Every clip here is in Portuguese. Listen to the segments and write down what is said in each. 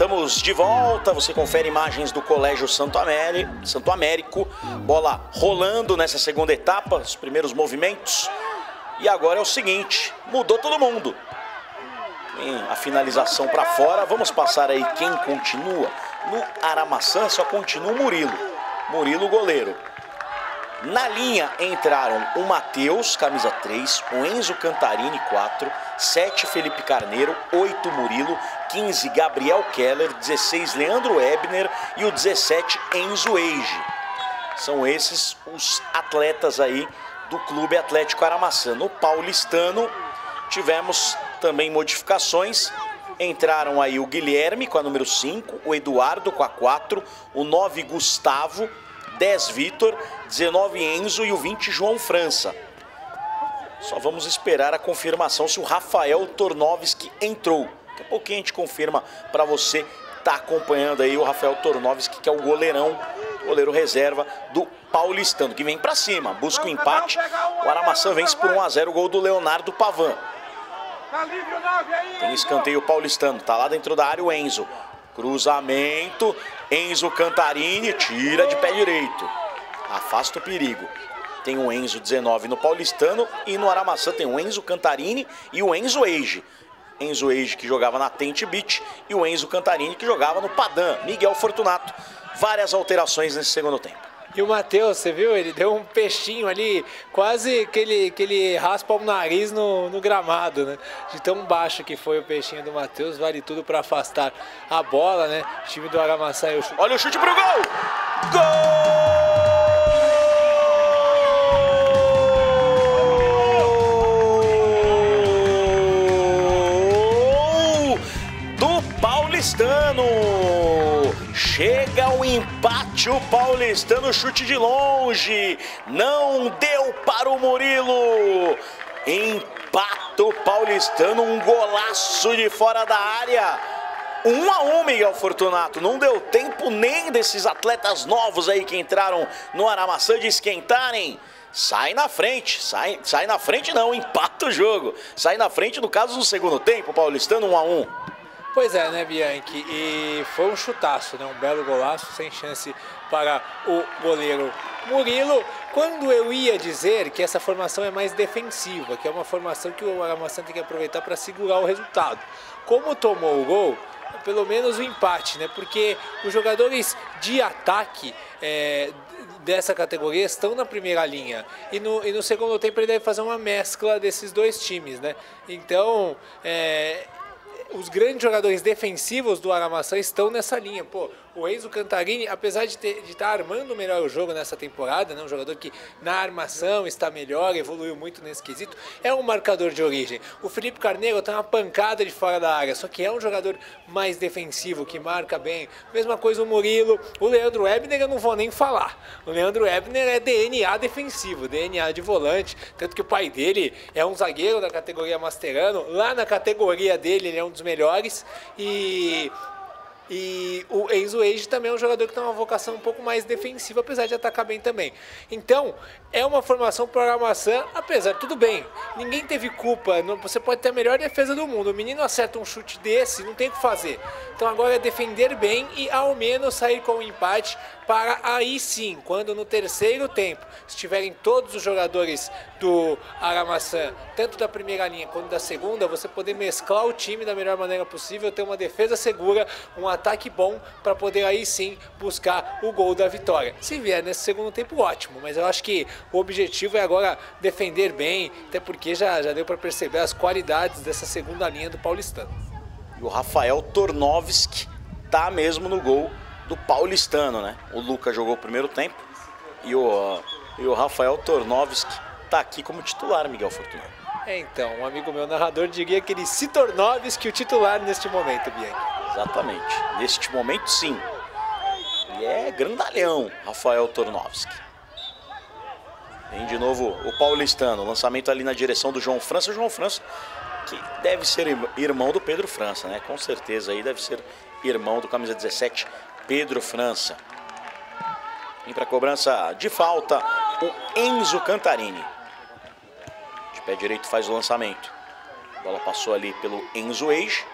estamos de volta. Você confere imagens do Colégio Santo, Américo, Santo Américo. Bola rolando nessa segunda etapa, os primeiros movimentos. E agora é o seguinte, mudou todo mundo. Tem a finalização para fora. Vamos passar aí quem continua. No Aramaçã só continua o Murilo. Murilo, goleiro. Na linha entraram o Matheus, camisa 3, o Enzo Cantarini, 4, 7 Felipe Carneiro, 8 Murilo, 15 Gabriel Keller, 16 Leandro Ebner e o 17 Enzo Eige. São esses os atletas aí do Clube Atlético Aramaçã. No Paulistano tivemos também modificações. Entraram aí o Guilherme com a número 5, o Eduardo com a 4, o 9 Gustavo, 10 Vitor, 19 Enzo e o 20 João França. Só vamos esperar a confirmação se o Rafael Tornovski entrou. Daqui a pouquinho a gente confirma para você tá acompanhando aí o Rafael Tornovski, que é o goleirão, goleiro reserva do Paulistano, que vem para cima, busca o empate. O Aramaçã vence por 1 a 0 o gol do Leonardo Pavan. Tem escanteio paulistano, tá lá dentro da área o Enzo. Cruzamento, Enzo Cantarini tira de pé direito. Afasta o perigo. Tem o Enzo 19 no paulistano e no Aramaçã tem o Enzo Cantarini e o Enzo Eige. Enzo Eige que jogava na Tente Beach e o Enzo Cantarini que jogava no Padã. Miguel Fortunato. Várias alterações nesse segundo tempo. E o Matheus, você viu? Ele deu um peixinho ali, quase que ele, que ele raspa o nariz no, no gramado, né? De tão baixo que foi o peixinho do Matheus, vale tudo para afastar a bola, né? O time do Aramaçá. Olha o chute pro gol! Gol! Paulistano. Chega o empate, o Paulistano chute de longe. Não deu para o Murilo. Empata o Paulistano, um golaço de fora da área. Um a um, Miguel Fortunato. Não deu tempo nem desses atletas novos aí que entraram no Aramaçã de esquentarem. Sai na frente, sai, sai na frente não, empata o jogo. Sai na frente, no caso, no segundo tempo, Paulistano 1 a 1 Pois é, né, Bianchi? E foi um chutaço, né? Um belo golaço, sem chance para o goleiro Murilo. Quando eu ia dizer que essa formação é mais defensiva, que é uma formação que o Aramaçã tem que aproveitar para segurar o resultado. Como tomou o gol, pelo menos o empate, né? Porque os jogadores de ataque é, dessa categoria estão na primeira linha. E no, e no segundo tempo ele deve fazer uma mescla desses dois times, né? Então, é, os grandes jogadores defensivos do Aramaçã estão nessa linha. Pô, o Enzo Cantarini, apesar de estar de tá armando melhor o jogo nessa temporada, né, um jogador que na armação está melhor, evoluiu muito nesse quesito, é um marcador de origem. O Felipe Carneiro tem uma pancada de fora da área, só que é um jogador mais defensivo, que marca bem. Mesma coisa o Murilo, o Leandro Ebner eu não vou nem falar. O Leandro Ebner é DNA defensivo, DNA de volante, tanto que o pai dele é um zagueiro da categoria Masterano, lá na categoria dele ele é um dos melhores e e o Enzo Age também é um jogador que tem uma vocação um pouco mais defensiva, apesar de atacar bem também. Então, é uma formação maçã, apesar, tudo bem, ninguém teve culpa, não, você pode ter a melhor defesa do mundo. O menino acerta um chute desse, não tem o que fazer. Então agora é defender bem e ao menos sair com o um empate para aí sim, quando no terceiro tempo estiverem todos os jogadores do Aramaçã, tanto da primeira linha quanto da segunda, você poder mesclar o time da melhor maneira possível, ter uma defesa segura, um ataque bom para poder aí sim buscar o gol da vitória. Se vier nesse segundo tempo, ótimo, mas eu acho que o objetivo é agora defender bem, até porque já, já deu para perceber as qualidades dessa segunda linha do Paulistano. E o Rafael Tornovski tá mesmo no gol do paulistano, né? O Luca jogou o primeiro tempo e o, e o Rafael Tornovski tá aqui como titular, Miguel Fortuna. É, então, um amigo meu narrador diria que ele se Tornovski o titular neste momento, Bianchi. Exatamente. Neste momento, sim. E é grandalhão, Rafael Tornovski. Vem de novo o paulistano, lançamento ali na direção do João França. João França, que deve ser irmão do Pedro França, né? Com certeza aí deve ser irmão do camisa 17, Pedro França. Vem para cobrança de falta o Enzo Cantarini. De pé direito faz o lançamento. A bola passou ali pelo Enzo Age.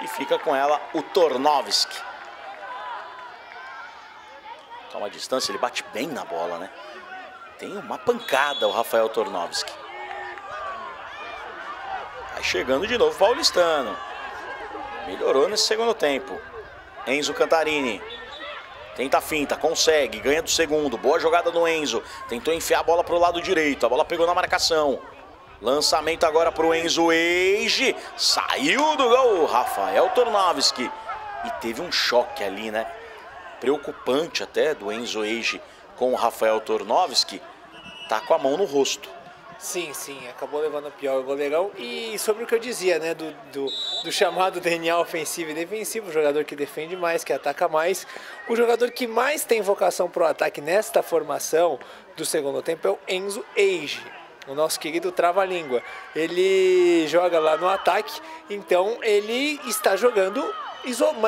E fica com ela o Tornovski. Toma a distância, ele bate bem na bola, né? Tem uma pancada o Rafael Tornovski. Vai chegando de novo o paulistano. Melhorou nesse segundo tempo. Enzo Cantarini. Tenta a finta, consegue, ganha do segundo. Boa jogada do Enzo. Tentou enfiar a bola para o lado direito. A bola pegou na marcação. Lançamento agora para o Enzo Eige. Saiu do gol. Rafael Tornovski. E teve um choque ali, né? Preocupante até do Enzo Eige com o Rafael Tornovski. Tá com a mão no rosto. Sim, sim, acabou levando pior o goleirão. E sobre o que eu dizia, né, do, do, do, chamado DNA ofensivo e defensivo, o jogador que defende mais, que ataca mais. O jogador que mais tem vocação para o ataque nesta formação do segundo tempo é o Enzo Eige, o nosso querido trava-língua. Ele joga lá no ataque, então ele está jogando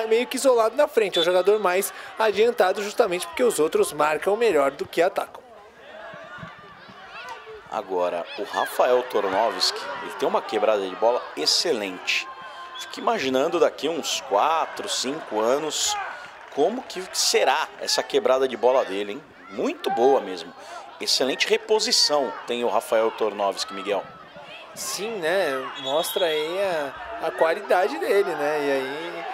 meio que isolado na frente. É o jogador mais adiantado, justamente porque os outros marcam melhor do que atacam. Agora, o Rafael Tornovski, ele tem uma quebrada de bola excelente. Fico imaginando daqui uns 4, 5 anos como que será essa quebrada de bola dele, hein? Muito boa mesmo. Excelente reposição tem o Rafael Tornovski, Miguel. Sim, né? Mostra aí a, a qualidade dele, né? E aí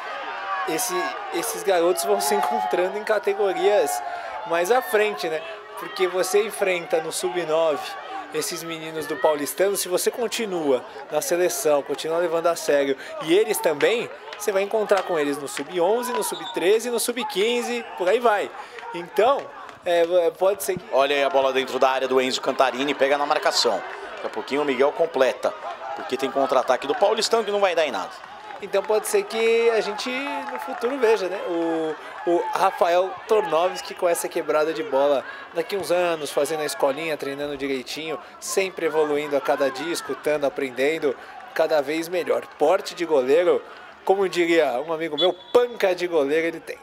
esse, esses garotos vão se encontrando em categorias mais à frente, né? Porque você enfrenta no sub-9 esses meninos do Paulistano, se você continua na seleção, continua levando a sério, e eles também, você vai encontrar com eles no sub-11, no sub-13, no sub-15, por aí vai. Então, é, pode ser que... Olha aí a bola dentro da área do Enzo Cantarini, pega na marcação. Daqui a pouquinho o Miguel completa, porque tem contra-ataque do Paulistão que não vai dar em nada. Então pode ser que a gente no futuro veja, né? O, o Rafael Tornovski com essa quebrada de bola daqui uns anos, fazendo a escolinha, treinando direitinho, sempre evoluindo a cada dia, escutando, aprendendo, cada vez melhor. Porte de goleiro, como diria um amigo meu, panca de goleiro ele tem.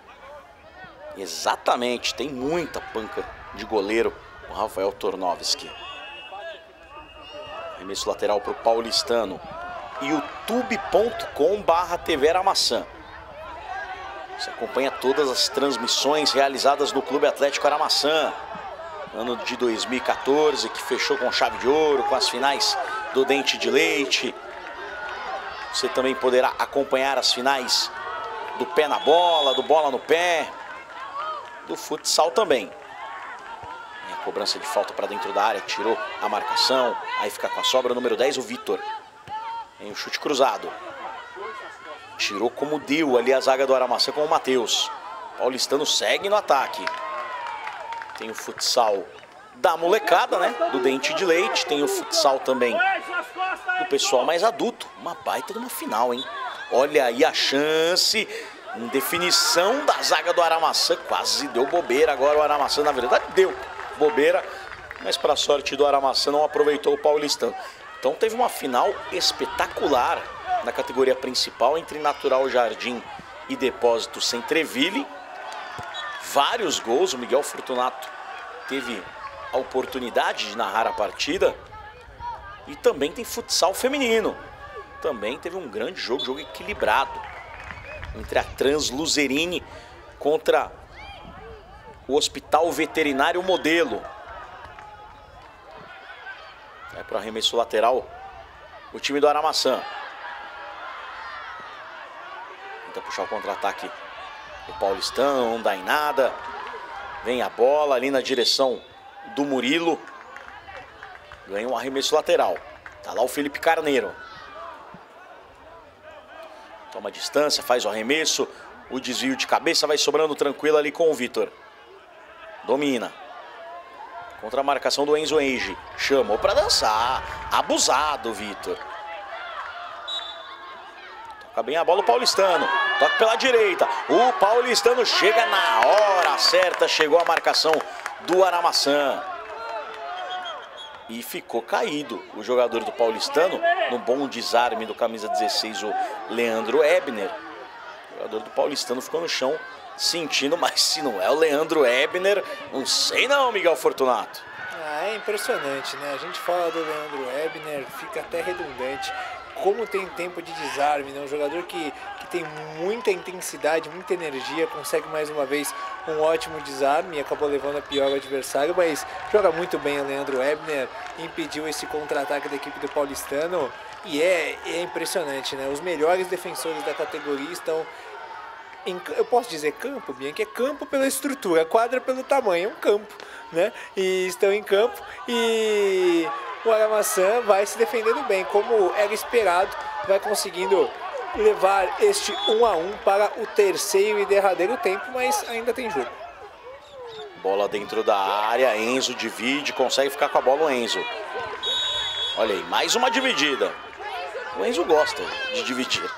Exatamente, tem muita panca de goleiro o Rafael Tornovski. Remesso lateral para o paulistano youtube.com barra TV Aramaçã. Você acompanha todas as transmissões realizadas no Clube Atlético Aramaçã. Ano de 2014, que fechou com chave de ouro, com as finais do Dente de Leite. Você também poderá acompanhar as finais do pé na bola, do bola no pé, do futsal também. E a cobrança de falta para dentro da área, tirou a marcação, aí fica com a sobra, número 10, o Vitor. Em o chute cruzado. Tirou como deu ali a zaga do Aramaçã com o Matheus. Paulistano segue no ataque. Tem o futsal da molecada, né? Do dente de leite. Tem o futsal também do pessoal mais adulto. Uma baita de uma final, hein? Olha aí a chance. Definição da zaga do Aramaçã. Quase deu bobeira agora o Aramaçã. Na verdade, deu bobeira. Mas para sorte do Aramaçã não aproveitou o Paulistano. Então teve uma final espetacular na categoria principal entre Natural Jardim e Depósito Centreville. Vários gols, o Miguel Fortunato teve a oportunidade de narrar a partida. E também tem futsal feminino. Também teve um grande jogo, jogo equilibrado. Entre a Transluzerine contra o Hospital Veterinário Modelo. É para arremesso lateral o time do Aramaçã. Tenta puxar o contra-ataque o Paulistão, não dá em nada. Vem a bola ali na direção do Murilo. Ganha um arremesso lateral. Tá lá o Felipe Carneiro. Toma distância, faz o arremesso. O desvio de cabeça vai sobrando tranquilo ali com o Vitor. Domina. Contra a marcação do Enzo Enge. Chamou para dançar. Abusado, Vitor. Toca bem a bola o Paulistano. Toca pela direita. O Paulistano chega na hora certa. Chegou a marcação do Aramaçã. E ficou caído o jogador do Paulistano. No bom desarme do camisa 16, o Leandro Ebner. O jogador do Paulistano ficou no chão sentindo, mas se não é o Leandro Ebner, não sei não, Miguel Fortunato. Ah, É impressionante, né? A gente fala do Leandro Ebner, fica até redundante. Como tem tempo de desarme, né? Um jogador que, que tem muita intensidade, muita energia, consegue mais uma vez um ótimo desarme e acabou levando a pior ao adversário, mas joga muito bem o Leandro Ebner, impediu esse contra-ataque da equipe do Paulistano e é, é impressionante, né? Os melhores defensores da categoria estão em, eu posso dizer campo, Bianca, é campo pela estrutura, quadra pelo tamanho, é um campo, né? E estão em campo e o Aramaçã vai se defendendo bem, como era esperado, vai conseguindo levar este 1 a 1 para o terceiro e derradeiro tempo, mas ainda tem jogo. Bola dentro da área, Enzo divide, consegue ficar com a bola o Enzo. Olha aí, mais uma dividida. O Enzo gosta de dividir.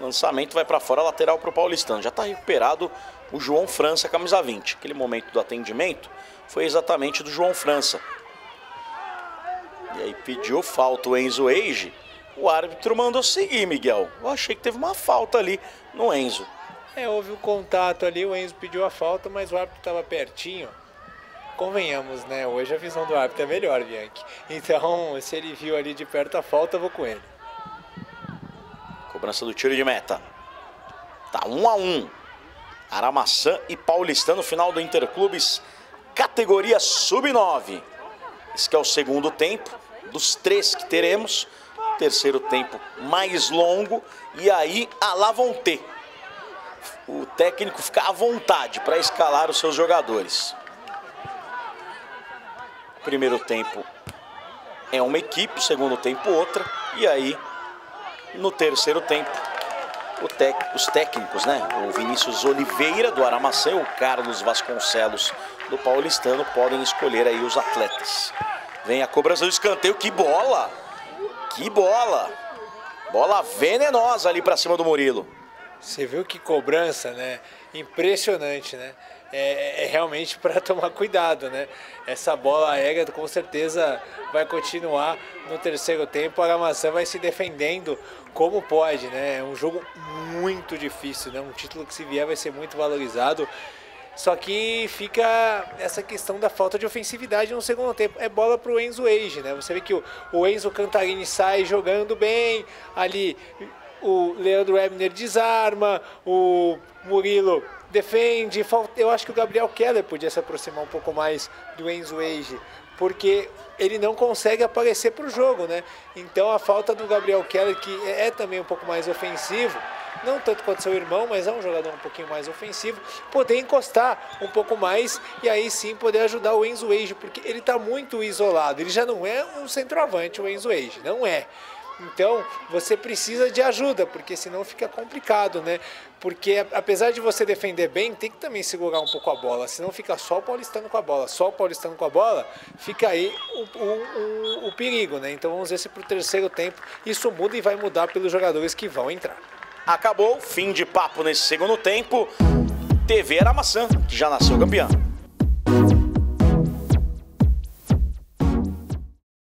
Lançamento vai para fora, lateral para o Paulistano. Já está recuperado o João França, camisa 20. Aquele momento do atendimento foi exatamente do João França. E aí pediu falta o Enzo Age. O árbitro mandou seguir, Miguel. Eu achei que teve uma falta ali no Enzo. É, houve um contato ali, o Enzo pediu a falta, mas o árbitro estava pertinho. Convenhamos, né? Hoje a visão do árbitro é melhor, Bianchi. Então, se ele viu ali de perto a falta, eu vou com ele. Cobrança do tiro de meta. Tá um a um. Aramaçã e Paulistano, final do Interclubes, categoria sub-9. Esse é o segundo tempo, dos três que teremos. Terceiro tempo mais longo. E aí, a lá vão ter. O técnico fica à vontade para escalar os seus jogadores. Primeiro tempo é uma equipe, segundo tempo outra. E aí no terceiro tempo, tec, os técnicos, né? O Vinícius Oliveira do Aramacê, o Carlos Vasconcelos do Paulistano podem escolher aí os atletas. Vem a cobrança do escanteio, que bola! Que bola! Bola venenosa ali para cima do Murilo. Você viu que cobrança, né? Impressionante, né? É, é, é realmente para tomar cuidado, né? Essa bola aérea com certeza vai continuar no terceiro tempo. A Aramaçã vai se defendendo como pode, né? É um jogo muito difícil, né? Um título que se vier vai ser muito valorizado. Só que fica essa questão da falta de ofensividade no segundo tempo. É bola para o Enzo Age, né? Você vê que o, Enzo Cantarini sai jogando bem ali. O Leandro Ebner desarma, o Murilo defende. Eu acho que o Gabriel Keller podia se aproximar um pouco mais do Enzo Age porque ele não consegue aparecer para o jogo, né? Então a falta do Gabriel Keller, que é também um pouco mais ofensivo, não tanto quanto seu irmão, mas é um jogador um pouquinho mais ofensivo, poder encostar um pouco mais e aí sim poder ajudar o Enzo Age, porque ele está muito isolado. Ele já não é um centroavante, o Enzo Age, não é. Então, você precisa de ajuda, porque senão fica complicado, né? Porque apesar de você defender bem, tem que também segurar um pouco a bola, senão fica só o paulistano com a bola. Só o paulistano com a bola, fica aí o, o, o, o perigo, né? Então vamos ver se para o terceiro tempo isso muda e vai mudar pelos jogadores que vão entrar. Acabou, fim de papo nesse segundo tempo. TV era maçã, que já nasceu campeão.